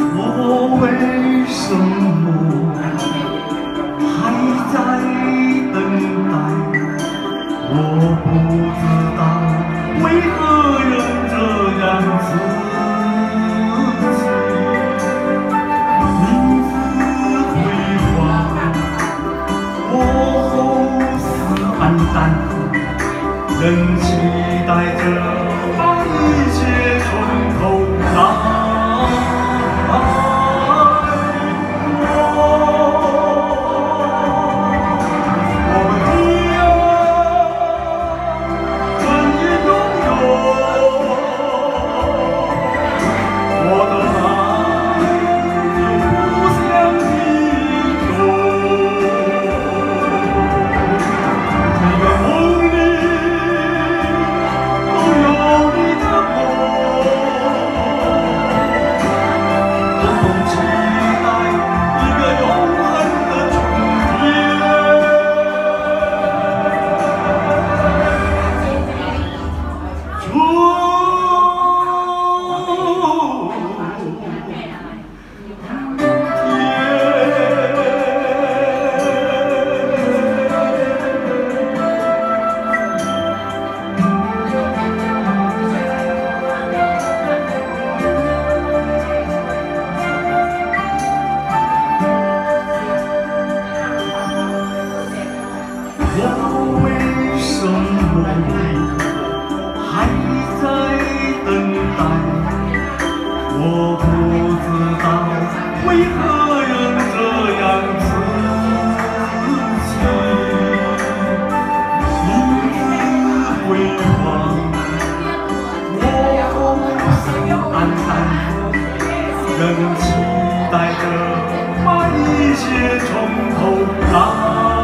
我为什么还在等待？我不知道为何人这样痴情。名字辉煌，我好似黯淡，人情。仍期待着把一切从头来